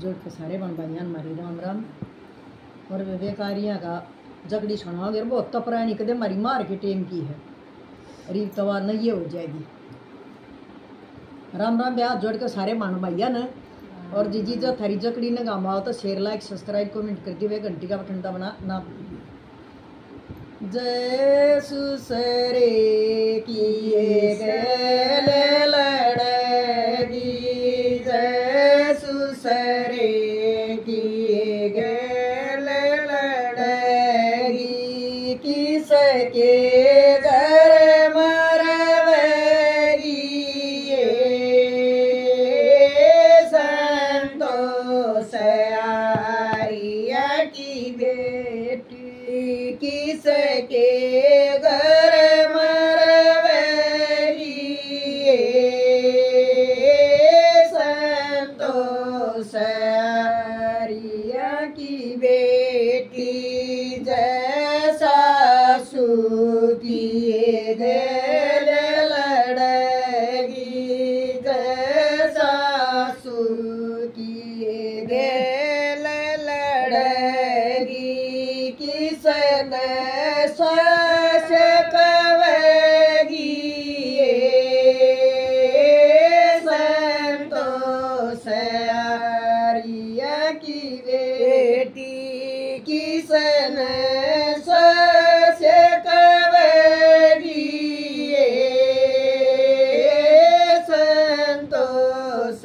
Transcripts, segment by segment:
जोड़ के सारे बन भाइयान मारी राम राम और विवेकारिया का जगड़ी सुनाओगे बहुत तपरानी कदे मारी मार के टेम की है रीब तवा न ये हो जाएगी राम राम ब्याह जोड़ के सारे मान भैया न और जीजी जो थारी जकड़ी ने हो तो शेयर लाइक सब्सक्राइब कमेंट करके दिए घंटी का बटन बना ना जय सुसरे गले किसके घर मरवरिए संतोष आरिया की बेटी किसके किसन सस कवेगी संतोष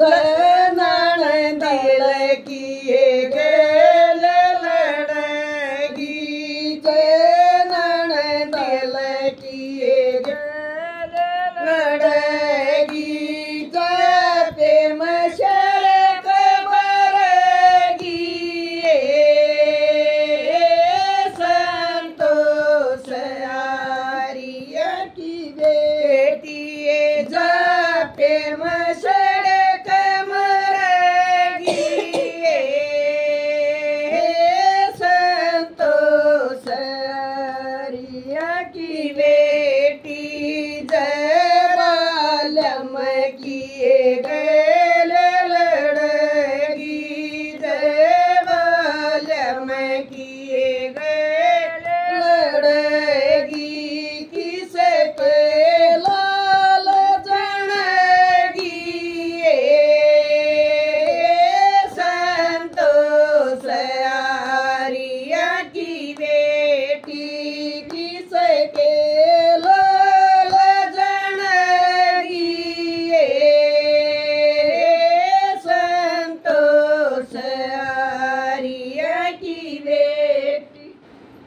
गेल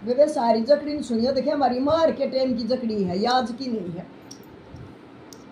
वे सारी जकड़ी सुनिए देखिए हमारी मार के मार्केट की जकड़ी है याज की नहीं है।